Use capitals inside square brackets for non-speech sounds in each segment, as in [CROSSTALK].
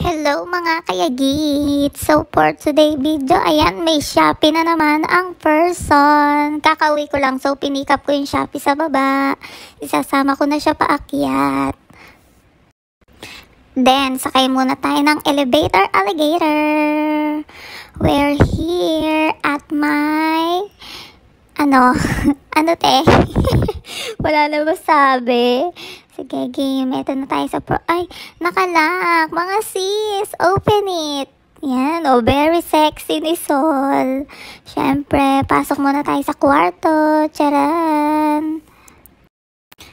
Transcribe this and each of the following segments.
Hello mga kayagit! So for today video, ayan may Shopee na naman ang person. Kakauwi ko lang so pinikap ko yung Shopee sa baba. Isasama ko na siya paakyat. Then, sakay muna tayo ng elevator alligator. We're here at my... Ano? [LAUGHS] ano te? [LAUGHS] Wala na masabi. Sige, game. Ito na tayo sa pro... Ay, nakalak! Mga sis! Open it! Yan, oh, very sexy ni Sol. Siyempre, pasok muna tayo sa kwarto. Charan!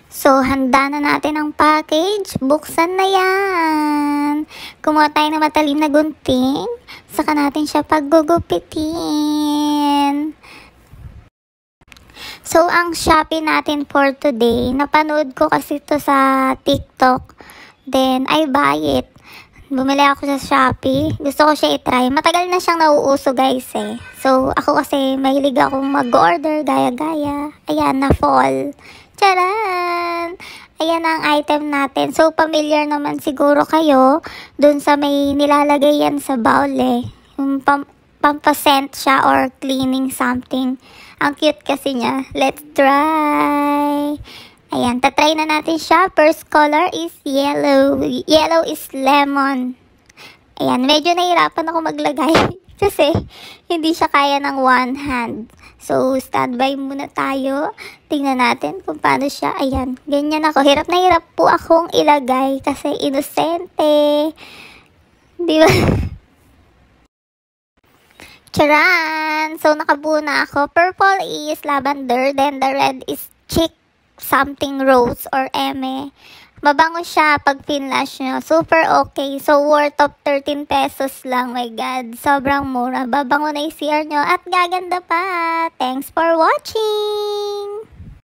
So, handa na natin ang package. Buksan na yan. Kumuha tayo ng matalim na gunting. Saka natin siya paggugupitin. So, ang Shopee natin for today, napanood ko kasi to sa TikTok. Then, I buy it. Bumili ako sa Shopee. Gusto ko siya i-try. Matagal na siyang nauuso guys eh. So, ako kasi mahilig akong mag-order, gaya-gaya. Ayan, na fall. Charan! Ayan ang item natin. So, familiar naman siguro kayo dun sa may nilalagay yan sa bowl eh. Yung pam pampasent siya or cleaning something. Ang cute kasi niya. Let's try. Ayan, tatry na natin siya. First color is yellow. Yellow is lemon. Ayan, medyo nahirapan ako maglagay. [LAUGHS] kasi hindi siya kaya ng one hand. So, standby muna tayo. Tingnan natin kung paano siya. Ayan, ganyan ako. Hirap na hirap po akong ilagay kasi inosente. Di ba? [LAUGHS] Charan! So, nakabuo na ako. Purple is lavender, then the red is chick something rose or eme. Mabango siya pag finlash nyo. Super okay. So, worth of 13 pesos lang. My God. Sobrang mura. Babango na yung CR nyo at gaganda pa. Thanks for watching!